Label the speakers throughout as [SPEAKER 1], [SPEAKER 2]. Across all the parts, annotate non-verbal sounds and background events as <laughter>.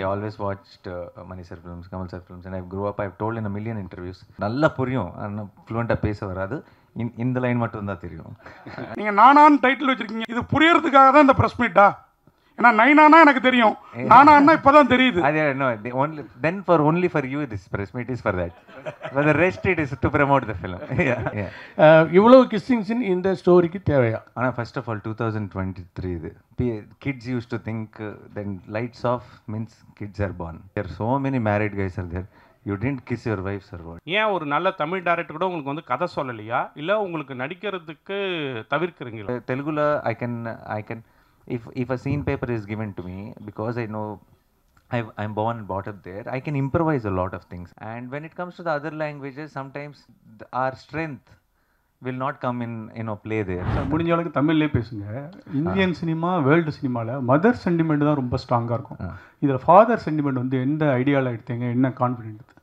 [SPEAKER 1] I always watched Mani sir films Kamal sir films and I grow up I told in million interviews நல்லா புரியும். ஆனால் ஃப்ளூவெண்ட்டாக பேச வராது. இந்த லைன் மட்டும் தான் தெரியும்.
[SPEAKER 2] நீங்கள் நானான்னு டைட்டில் வச்சுருக்கீங்க. இது புரியறதுக்காக தான் இந்த ப்ரெஸ் மீட்டா ஏன்னா நைனானா எனக்கு தெரியும். நானான்னா இப்போ தான் தெரியுது.
[SPEAKER 1] அது you this press meet is for that. For the rest it is to promote the film. <laughs> yeah, yeah.
[SPEAKER 3] அஹ், இவ்வளவு கிஸ்ஸிங் சீன் இந்த ஸ்டோரிக்கு தேவையா?
[SPEAKER 1] ஆனால் first of all two thousand twenty three இது kids use to think then lights off means kids are born there so many married guys are there you tend kiss your wife sir
[SPEAKER 4] ஏன் ஒரு நல்ல Tamil director கூட உங்களுக்கு வந்து கதை சொல்லலையா? இல்லை உங்களுக்கு நடிக்கிறதுக்கு தவிர்க்கிறீங்களா?
[SPEAKER 1] தெலுங்குல I can I can if if a scene paper is given to me because I know I've, I'm born and brought up there. I can improvise a lot of things. And when it comes to the other languages, sometimes the, our strength will not come in, you know, play there. So
[SPEAKER 5] முடிஞ்ச அளவுக்கு தமிழ்லேயே பேசுங்க Indian cinema world சினிமாவில் mother sentiment தான் ரொம்ப ஸ்ட்ராங்காக இருக்கும் இதில் ஃபாதர் சென்டிமெண்ட் வந்து எந்த ஐடியாவில் எடுத்தீங்க என்ன confident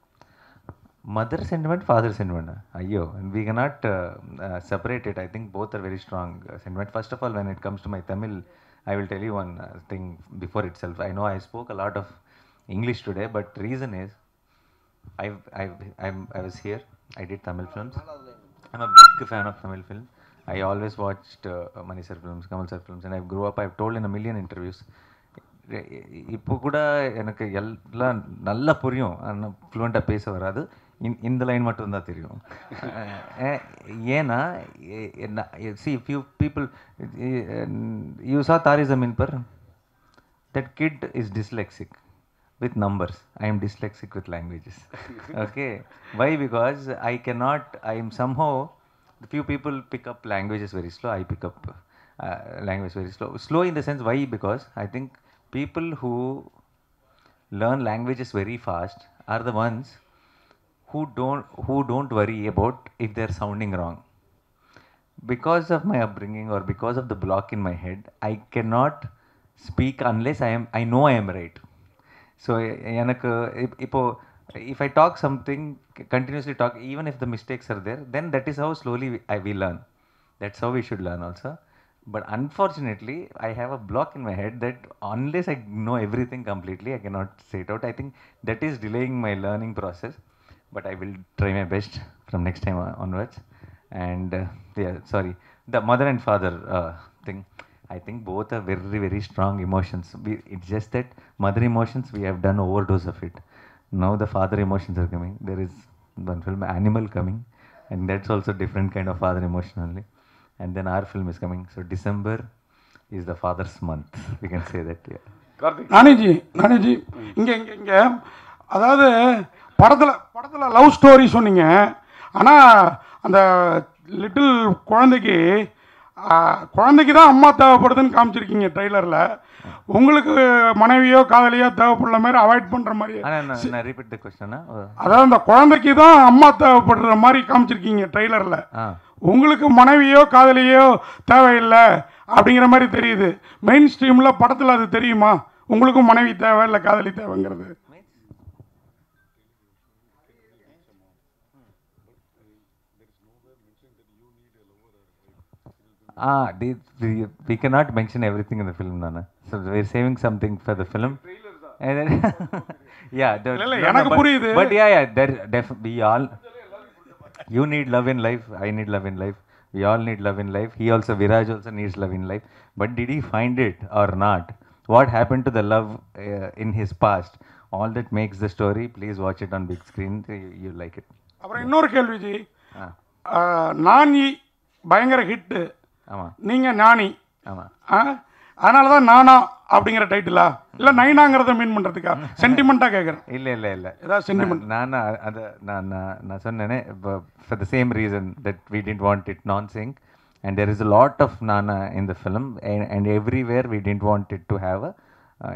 [SPEAKER 1] mother sentiment, father sentiment. Ayyo, and we cannot uh, uh, separate it. I think both are very strong uh, sentiment. First of all, when it comes to my Tamil, I will tell you one uh, thing before itself. I know I spoke a lot of English today, but reason is, I've, I've, I'm, I was here. I did Tamil films. I'm a big fan of Tamil film. I always watched uh, Mani sir films, Kamal sir films, and I grew up. I've told in a million interviews. இப்போ கூட எனக்கு எல்லாம் நல்லா புரியும் ஆனால் ஃப்ளூவெண்ட்டாக பேச வராது இந்- இந்த லைன் மட்டும் தான் தெரியும் அஹ் ஏன்னா சி ஃபியூ பீப்புள் யூ சா தாரி ஜமீன் per that kid is dyslexic with numbers i am dyslexic with languages <laughs> okay why because i cannot i am somehow the few people pick up languages very slow i pick up uh, language very slow slow in the sense why because i think people who learn languages very fast are the ones who don't who don't worry about if they're sounding wrong because of my upbringing or because of the block in my head, I cannot speak unless I am I know I am right. So எனக்கு இப்- இப்போ if I talk something continuously talk even if the mistakes are there then that is how slowly we, I will learn. That's how we should learn also. But unfortunately, I have a block in my head that unless I know everything completely, I cannot say it out. I think that is delaying my learning process. But I will try my best from next time on- onwards. And uh, yeah, sorry, the mother and father uh, thing. I think both are very, very strong emotions. We, it's just that mother emotions, we have done overdose of it. Now the father emotions are coming. There is one film, Animal, coming, and that's also different kind of father emotion only. And then our film is coming. So December is the father's month. We can say that. Yeah.
[SPEAKER 2] நானிஜி Naniji இங்கே இங்கே இங்கே அதாவது படத்தில் படத்தில் love story சொன்னீங்க. ஆனால் அந்த little குழந்தைக்கு குழந்தைக்கு தான் அம்மா தேவைப்படுதுன்னு காமிச்சிருக்கீங்க ட்ரெய்லரில் உங்களுக்கு மனைவியோ காதலியோ தேவைப்படுற மாதிரி அவாய்ட் பண்ணுற மாதிரி. அதாவது அந்த குழந்தைக்கு தான் அம்மா தேவைப்படுற மாதிரி காமிச்சிருக்கீங்க ட்ரெய்லரில். உங்களுக்கு மனைவியோ காதலியோ தேவையில்லை அப்படிங்கிற மாதிரி தெரியுது. மெயின் ஸ்ட்ரீமில் படத்தில் அது தெரியுமா? உங்களுக்கும் மனைவி தேவை இல்லை காதலி தேவைங்கிறது.
[SPEAKER 1] Ah, they, we, we cannot mention everything in the film, Nana. So we're saving something for the film. And then, yeah, the, no, no, but-. But yeah, yeah, there, def, we all, you need love in life. I need love in life. We all need love in life. He also, Viraj also needs love in life. But did he find it or not? What happened to the love uh, in his past? All that makes the story. Please watch it on big screen. You, you like it.
[SPEAKER 2] அப்புறம் இன்னொரு கேள்விஜி
[SPEAKER 1] Ah,
[SPEAKER 2] நானி பயங்கர hit
[SPEAKER 1] ஆமா.
[SPEAKER 2] நீங்கள் ஞானி
[SPEAKER 1] ஆமா.
[SPEAKER 2] ஆ? அதனால தான் நானா அப்படிங்கிற டைட்டிலா இல்லை நைனாங்கிறத மீன் பண்ணுறதுக்கா சென்டிமெண்ட்டாக கேட்குறேன்
[SPEAKER 1] இல்ல இல்ல இல்ல.
[SPEAKER 2] ஏதாவது sentiment?
[SPEAKER 1] நான் அது நான் நான் சொன்னேனே for the same reason that we tend want it நான் sing and there is a lot of நானா in the film and everywhere we tend want it to have a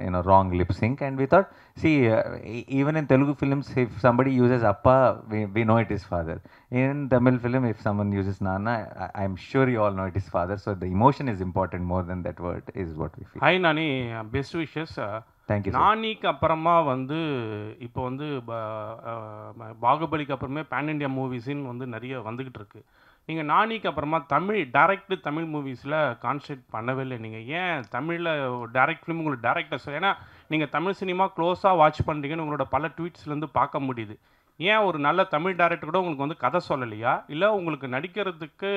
[SPEAKER 1] you know wrong lip sync and we thought see uh, e- even in telugu films if somebody uses appa we, we know it is father in tamil film if someone uses nana I, i'm sure you all know it is father so the emotion is important more than that word is what we feel
[SPEAKER 4] best wishes
[SPEAKER 1] thank you sir.
[SPEAKER 4] நானிக்கு அப்புறமா வந்து இப்போ வந்து பாகுபலிக்கு அப்புறமே pan India மூவிஸ்ன்னு வந்து நிறைய வந்துக்கிட்டு இருக்கு நீங்கள் நானிக்கு அப்புறமா தமிழ் டைரக்ட் தமிழ் மூவிஸில் கான்சன்ட்ரேட் பண்ணவே இல்லை நீங்கள் ஏன்? தமிழில் டைரக்ட் ஃபிலிம் உங்களுக்கு டேரக்டர்ஸ் ஏன்னா நீங்கள் தமிழ் சினிமா க்ளோஸாக வாட்ச் பண்ணுறீங்கன்னு உங்களோட பல ட்வீட்ஸ்லேருந்து பார்க்க முடியுது. ஏன் ஒரு நல்ல தமிழ் டேரக்டர் கூட உங்களுக்கு வந்து கதை சொல்லலையா? இல்லை உங்களுக்கு நடிக்கிறதுக்கு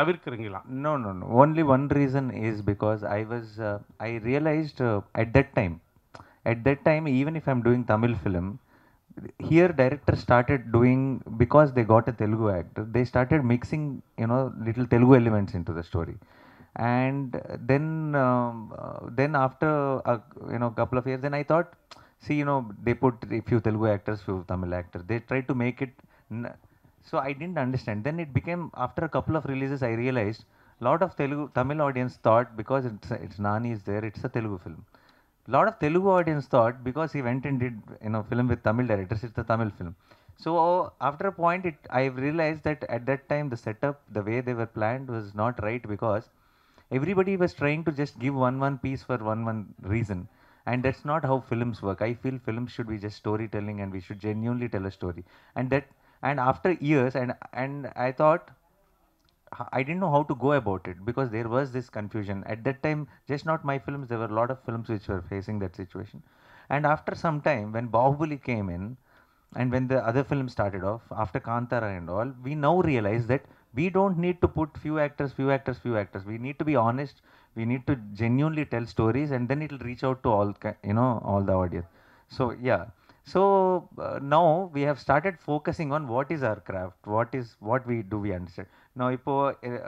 [SPEAKER 4] தவிர்க்கிறீங்களா?
[SPEAKER 1] No no no only one reason is because I was I I at that time at that time even if I'm doing Tamil film here directors started doing, because they got a Telugu actor, they started mixing, you know, little Telugu elements into the story. And then, um, uh, then after, a, you know, couple of years, then I thought, see, you know, they put a few Telugu actors, few Tamil actors, they tried to make it, so I didn't understand. Then it became after a couple of releases, I realized a lot of Telugu Tamil audience thought because it's it's Nani is there, it's a Telugu film. Lot of Telugu audience thought because he went and did you know film with Tamil directors, it's a Tamil film. So after a point, it I realized that at that time the setup, the way they were planned was not right because everybody was trying to just give one one piece for one one reason. And that's not how films work. I feel films should be just storytelling and we should genuinely tell a story. And that and after years and and i thought I didn't know how to go about it because there was this confusion. At that time, just not my films, there were a lot of films which were facing that situation. And after some time, when Bahubali came in, and when the other films started off, after Kantara and all, we now realize that we don't need to put few actors, few actors, few actors. We need to be honest. We need to genuinely tell stories, and then it'll reach out to all, you know, all the audience. So yeah. So uh, now we have started focusing on what is our craft, what is what we do we understand Now, இப்போ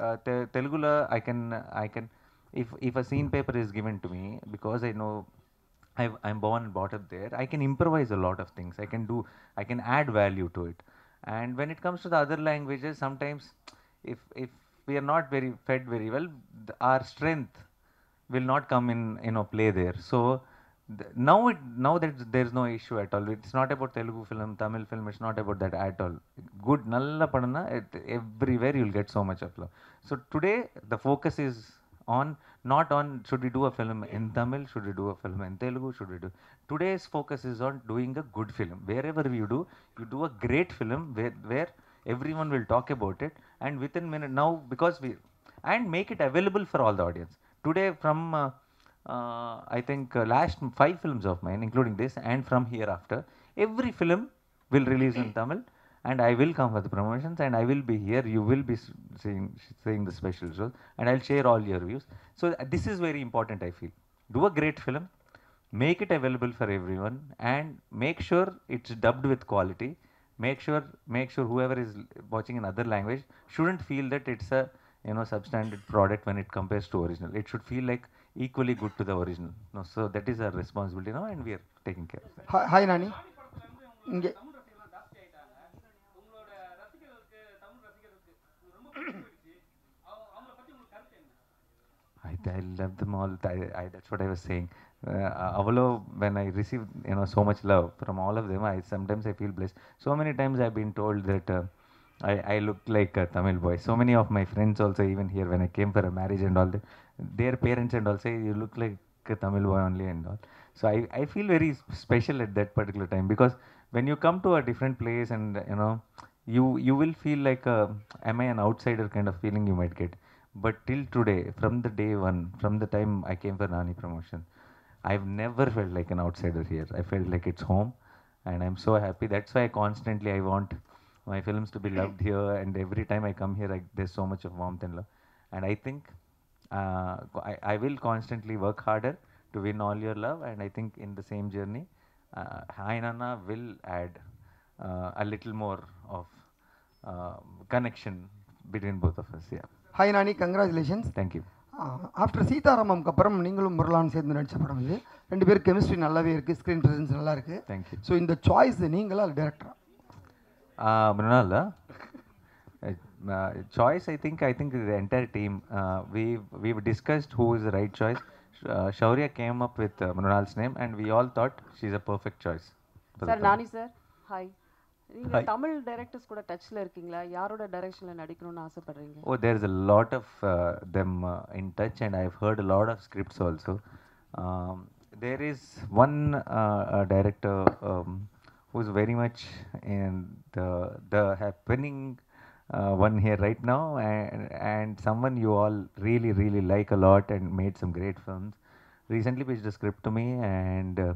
[SPEAKER 1] uh, te- Teluguல I can I can if if a scene paper is given to me because I know I've, I'm born and brought up there. I can improvise a lot of things. I can do, I can add value to it. And when it comes to the other languages, sometimes if if we are not very fed very well, th- our strength will not come in, you know, play there. So th- now it now that there's no issue at all. It's not about Telugu film, Tamil film. It's not about that at all. Good, nalla padana. Everywhere you'll get so much love. So today the focus is on not on should we do a film in Tamil, should we do a film in Telugu, should we do. Today's focus is on doing a good film. Wherever you do, you do a great film where where everyone will talk about it and within minute now because we and make it available for all the audience. Today from uh, uh, I think uh, last five films of mine, including this and from hereafter, every film will release in Tamil and I will come for the promotions and I will be here. You will be seeing, seeing the special shows and I'll share all your views. So uh, this is very important, I feel. Do a great film, make it available for everyone and make sure it's dubbed with quality. Make sure, make sure whoever is watching in other language shouldn't feel that it's a you know substandard product when it compares to original. It should feel like equally good to the original. No, so that is our responsibility now, and we are taking care of that.
[SPEAKER 6] Hi hi நானி இங்கே
[SPEAKER 1] I, I love them all. I, I, that's what I was saying. Uh, Avalo, when I receive you know so much love from all of them, I sometimes I feel blessed. So many times I've been told that uh, I, I look like a Tamil boy. So many of my friends also, even here when I came for a marriage and all, that, their parents and all say you look like a Tamil boy only and all. So I, I feel very special at that particular time because when you come to a different place and you know you you will feel like a, am I an outsider kind of feeling you might get. But till today, from the day one, from the time I came for Nani promotion, I've never felt like an outsider here. I felt like it's home, and I'm so happy. That's why constantly I want my films to be loved here, and every time I come here, I, there's so much of warmth and love. And I think uh, I, I will constantly work harder to win all your love, and I think in the same journey, uh, Hi Nana will add uh, a little more of uh, connection between both of us. Yeah.
[SPEAKER 6] Hi Nani congratulations
[SPEAKER 1] Thank you.
[SPEAKER 6] After சீதாராமம்க்கு அப்புறம் நீங்களும் முரளான் சேர்ந்து நடிச்ச படம் இது ரெண்டு பேரும் chemistry நல்லாவே இருக்குது ஸ்க்ரீன் ப்ரெசன்ஸ் நல்லா இருக்குது
[SPEAKER 1] Thank you.
[SPEAKER 6] ஸோ இந்த சாய்ஸ் நீங்களா டேரக்டரா
[SPEAKER 1] Ah, uh, Mrunal, uh, choice, I think, I think the entire team, uh, we, we've discussed who is the right choice. Uh, Shouryuv came up with uh, Mrunal's name and we all thought she's a perfect choice. Sir
[SPEAKER 7] Nani sir hi நீங்க Tamil directors கூட டச்ல இருக்கீங்களா? யாரோட டைரக்ஷன்ல நடிக்கணும்னு ஆசைப்படுறீங்க?
[SPEAKER 1] ஓ there is a lot of uh, them uh, in touch and i've heard a lot of scripts also. Um, there is one uh, uh, director um, who's very much in the the happening uh, one here right now, and and someone you all really really like a lot and made some great films. Recently pitched a script to me, and uh,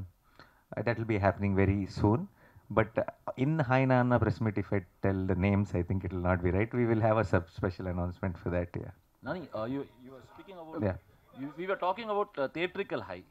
[SPEAKER 1] that will be happening very soon. But uh, in Hi Nanna press meet, if I tell the names, I think it will not be right. We will have a sub special announcement for that. Yeah.
[SPEAKER 8] Nani, uh, you, you were speaking about,
[SPEAKER 1] Yeah.
[SPEAKER 8] you, we were talking about uh, theatrical high.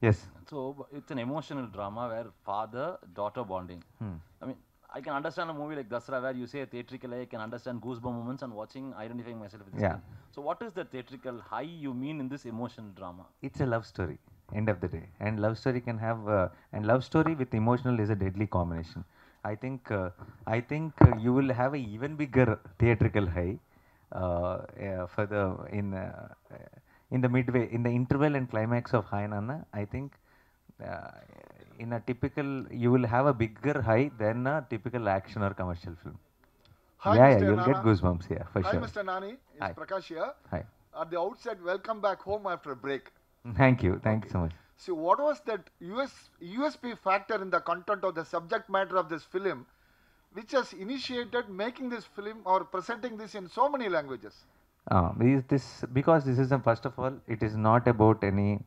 [SPEAKER 1] Yes.
[SPEAKER 8] So it's an emotional drama where father daughter bonding.
[SPEAKER 1] Hmm.
[SPEAKER 8] I mean, I can understand a movie like Dasra where you say theatrical I can understand goosebump moments and watching, identifying myself with the
[SPEAKER 1] Yeah.
[SPEAKER 8] screen. So what is the theatrical high you mean in this emotional drama?
[SPEAKER 1] It's a love story. End of the day, and love story can have uh, and love story with emotional is a deadly combination. I think uh, I think uh, you will have a even bigger theatrical high uh, uh, for the in uh, in the midway in the interval and climax of Hi Nanna. I think uh, in a typical you will have a bigger high than a typical action or commercial film.
[SPEAKER 9] Hi,
[SPEAKER 1] yeah, yeah, you'll get goosebumps. here for
[SPEAKER 9] Hi,
[SPEAKER 1] sure.
[SPEAKER 9] Mr. Nani. It's
[SPEAKER 1] Hi.
[SPEAKER 9] Prakash here.
[SPEAKER 1] Hi.
[SPEAKER 9] At the outset, welcome back home after a break.
[SPEAKER 1] Thank you. Thank you so much.
[SPEAKER 9] So, what was that US, USP factor in the content of the subject matter of this film, which has initiated making this film or presenting this in so many languages?
[SPEAKER 1] Uh, is this because this is a, first of all it is not about any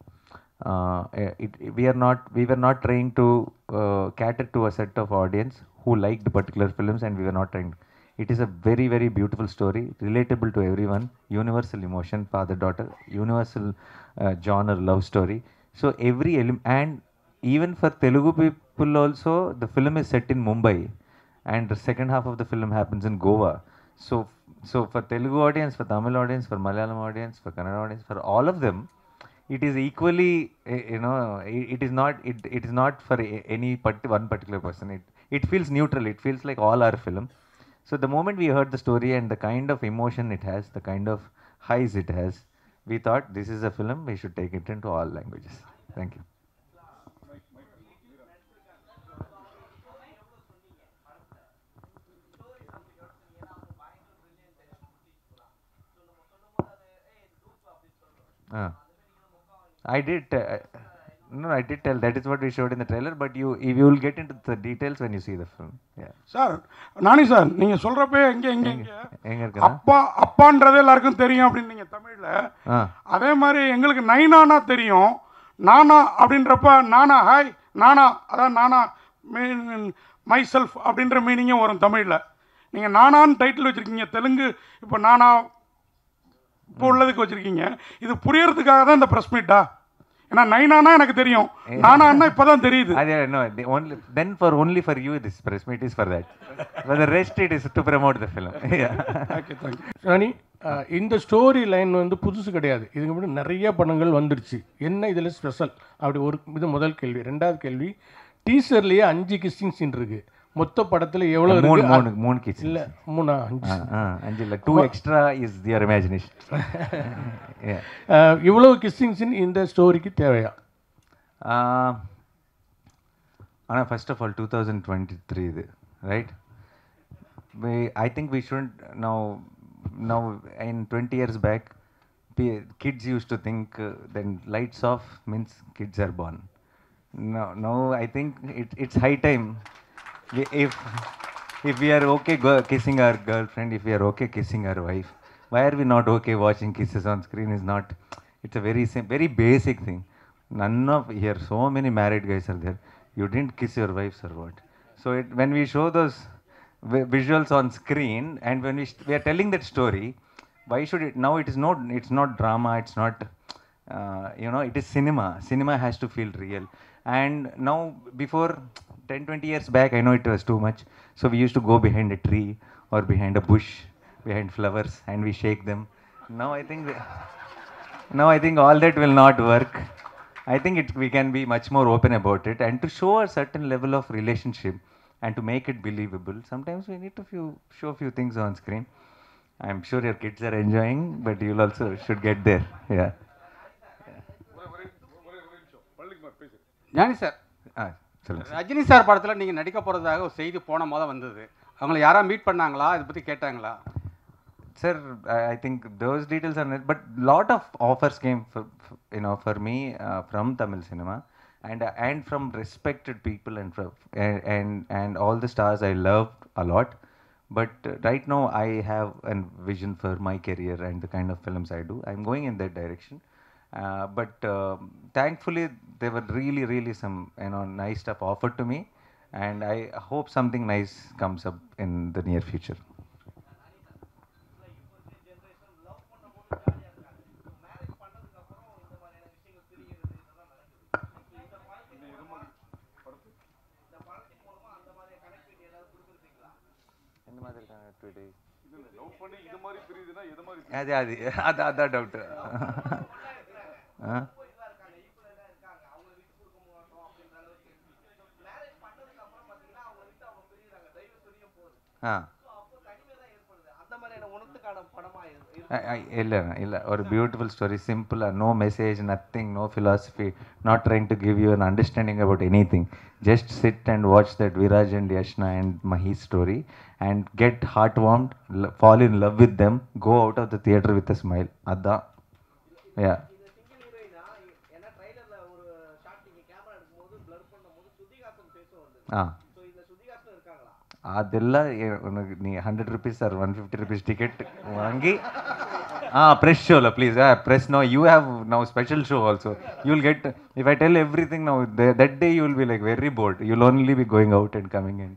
[SPEAKER 1] it, we are not we were not trying to uh, cater to a set of audience who liked particular films and we were not trying. It is a very very beautiful story relatable to everyone. Universal emotion father daughter universal uh, genre love story. So every element and even for telugu people also the film is set in mumbai and the second half of the film happens in Goa. So, so for Telugu audience, for Tamil audience, for Malayalam audience, for Kannada audience, for all of them, it is equally, eh, you know, it, is not, it, it is not for any one particular person. It, it feels neutral. It feels like all our film. So the moment we heard the story and the kind of emotion it has, the kind of highs it has, we thought this is a film. We should take it into all languages. Thank you. Ah. I did. Uh, no, I did tell. That is what we showed in the trailer. But you, you will get into the details when you see the film. Yeah.
[SPEAKER 2] Sir Nani sir நீங்க சொல்றப்ப எங்க எங்க
[SPEAKER 1] எங்க இருக்குதா
[SPEAKER 2] அப்பா அப்பான்றது எல்லாருக்கும் தெரியும் அப்படின்னு நீங்க தமிழ்ல அதே மாதிரி எங்களுக்கு நைனானா தெரியும் நானா அப்படின்றப்ப நானா ஹாய் நானா அதான் நானா மீன் மை செல்ஃப் அப்படின்ற மீனிங்கும் வரும் தமிழில் நீங்கள் நானான்னு டைட்டில் வச்சுருக்கீங்க தெலுங்கு இப்போ நானா இப்போ உள்ளதுக்கு வச்சுருக்கீங்க. இது புரியறதுக்காக தான் இந்த ப்ரெஸ் மீட்டா ஏன்னா நைனானா எனக்கு தெரியும். நானா இப்போதான் தெரியுது.
[SPEAKER 1] அது no only then for only for you this press meet is for that for the rest it the film
[SPEAKER 3] okay இந்த ஸ்டோரி லைன் வந்து புதுசு கிடையாது. இதுக்கு முன்னாடி நிறைய படங்கள் வந்துருச்சு. என்ன இதில் ஸ்பெஷல் அப்படி ஒரு இது முதல் கேள்வி. ரெண்டாவது கேள்வி டீசர்லேயே அஞ்சு கிஸ்டிங் சீன் இருக்குது மொத்த படத்தில் எவ்வளோ
[SPEAKER 1] மூணு மூணு மூணு கிட்ஸ்
[SPEAKER 3] இல்லை மூணா அஞ்சு
[SPEAKER 1] அஞ்சில் two extra is their
[SPEAKER 3] imagination இவ்வளவு கிஸ்டிங் சீன் இந்த ஸ்டோரிக்கு தேவையா
[SPEAKER 1] ஆனால் first of all two thousand twenty three இது right think we shouldn't now now in 20 years back pe- kids used to think uh, then lights off means kids are born now now I think it, it's high time if if we are okay kissing our girlfriend if we are okay kissing our wife why are we not okay watching kisses on screen is not it's a very very basic thing. None of here so many married guys are there. You didn't kiss your wives or what? So it, when we show those visuals on screen and when we, we are telling that story why should it now it is not it's not drama it's not uh, you know it is cinema. Cinema has to feel real. And now before 10 20 years back i know it was too much. So we used to go behind a tree or behind a bush behind flowers and we shake them. Now i think now i think all that will not work. I think it, we can be much more open about it and to show a certain level of relationship and to make it believable. Sometimes we need to few, show a few things on screen. I'm sure your kids are enjoying but you'll also should get there. Yeah,
[SPEAKER 10] yeah. Jani sir.
[SPEAKER 1] Ah. Rajini sir
[SPEAKER 10] படத்தில் நீங்கள் நடிக்க போகிறதாக ஒரு செய்தி போன மாதம் வந்தது. அவங்கள யாராவது மீட் பண்ணாங்களா? இதை பற்றி கேட்டாங்களா?
[SPEAKER 1] Sir I think those details are not but lot of offers came you know for me from Tamil cinema and and from respected people and and and all the stars I love a lot but right no I have and vision for my career and the kind of films I do I am going in that direction of films I do. I'm going in that direction, Uh, but uh, thankfully, there were really, really some you know nice stuff offered to me, and I hope something nice comes up in the near future. அது அது அது அதான் doubt ஆ? ஆ. இல்லை இல்லை. ஒரு beautiful story சிம்பிளாக no message nothing no philosophy not trying to give you an understanding about anything just sit and watch that Viraj and Yashna and Mahi story and get heart warmed fall in love with them go out of the theatre with a smile அதுதான் yeah ஆ. அதெல்லாம் உனக்கு நீ hundred rupees or one fifty rupees ticket வாங்கி ஆ press ஷோவில் please ah press no you have now special show also you will get if I tell everything now that day you will be like very bored you will only be going out and coming in.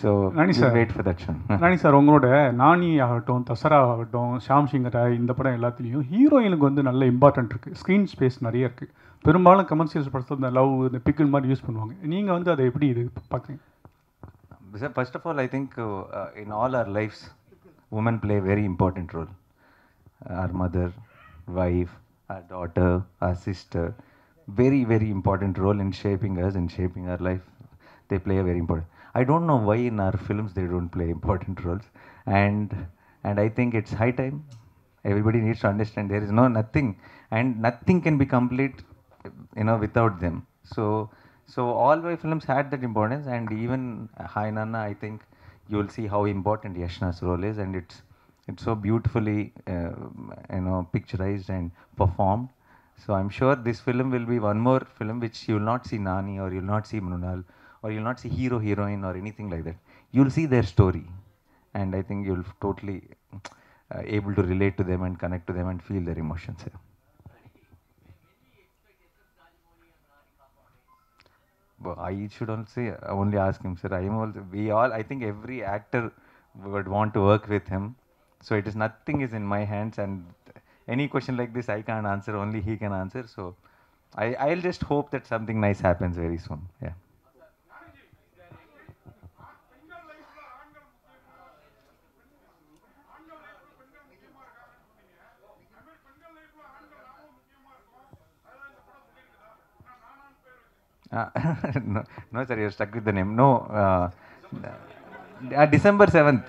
[SPEAKER 1] So Nani
[SPEAKER 5] sir
[SPEAKER 1] wait for that show.
[SPEAKER 5] Nani sir உங்களோட நானி ஆகட்டும் தசரா ஆகட்டும் ஷாம் சிங் ராய் இந்த படம் எல்லாத்துலேயும் ஹீரோயினுக்கு வந்து நல்ல important இருக்குது ஸ்க்ரீன் ஸ்பேஸ் நிறைய இருக்குது பெரும்பாலும் கமர்ஷியல்ஸ் படத்தில் இந்த லவ் இந்த பிக்கிள் மாதிரி யூஸ் பண்ணுவாங்க. நீங்கள் வந்து அதை எப்படி இது பார்க்குறீங்க
[SPEAKER 1] first of all I think in all our lives woman play very important role or mother wife or daughter or sister very very important role in shaping us in shaping our life they play very important I don't know why in our films they don't play important roles and and I think it's high time everybody needs to understand there is no nothing and nothing can be complete you know, without them. So so all my films had that importance, and even Hi Nanna, I think you will see how important Yashna's role is, and it's it's so beautifully uh, you know picturized and performed. So I'm sure this film will be one more film which you will not see Nani or you'll not see Mrunal or you'll not see hero heroine or anything like that. You'll see their story, and I think you'll totally uh, able to relate to them and connect to them and feel their emotions. I should also only ask him, sir. I am also, we all, I think every actor would want to work with him. So it is nothing is in my hands, and any question like this I can't answer. Only he can answer. So I, I'll just hope that something nice happens very soon. Yeah. Ah, <laughs> no, no, sir, you're stuck with the name. No, uh, uh December 7th.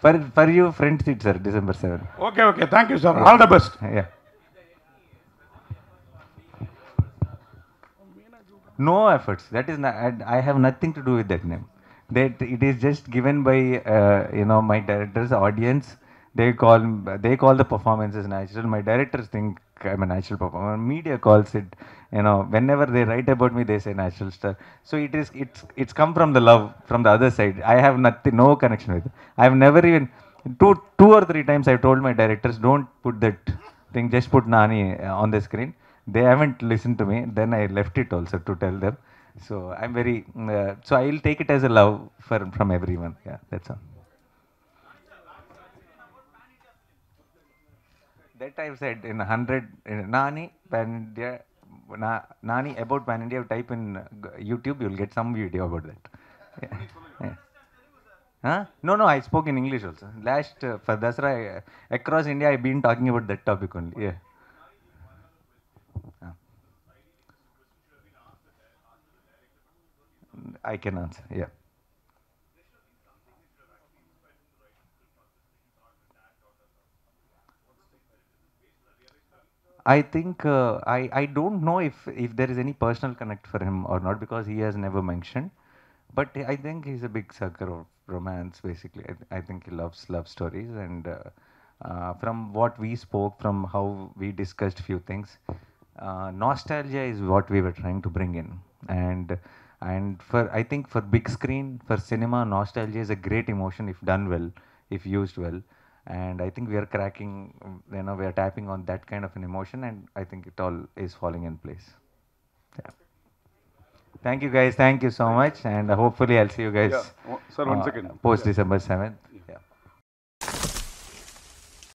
[SPEAKER 1] For, for you, front seat, sir, December 7th.
[SPEAKER 2] Okay, okay. Thank you, sir. All the best.
[SPEAKER 1] Yeah. No efforts. That is not, I have nothing to do with that name. That it is just given by, uh, you know, my director's audience. They call, they call the performances natural. My directors think I'm a natural performer. Media calls it. You know, whenever they write about me, they say natural star. So it is. It's it's come from the love from the other side. I have nothing, no connection with it. I've never even two two or three times I've told my directors don't put that thing. Just put Nani uh, on the screen. They haven't listened to me. Then I left it also to tell them. So I'm very. Uh, so I'll take it as a love for from everyone. Yeah, that's all. That I've said in a hundred in Nani Pan India. Na, Nani about Pan India. Type in uh, YouTube. You'll get some video about that. Yeah. Yeah. Huh? No, no. I spoke in English also. Last uh, for Dasra uh, across India, I've been talking about that topic only. Yeah. Ah. I can answer. Yeah. I think uh, I I don't know if if there is any personal connect for him or not because he has never mentioned. But I think he's a big sucker of romance. Basically, I, I think he loves love stories, and uh, uh, from what we spoke, from how we discussed few things, uh, nostalgia is what we were trying to bring in, and and for I think for big screen for cinema, nostalgia is a great emotion if done well, if used well, And I think we are cracking, you know, we are tapping on that kind of an emotion, and I think it all is falling in place. Yeah. Thank you guys. Thank you so much, and uh, hopefully I'll see you guys
[SPEAKER 11] Yeah. Sir, one second.
[SPEAKER 1] post December seventh.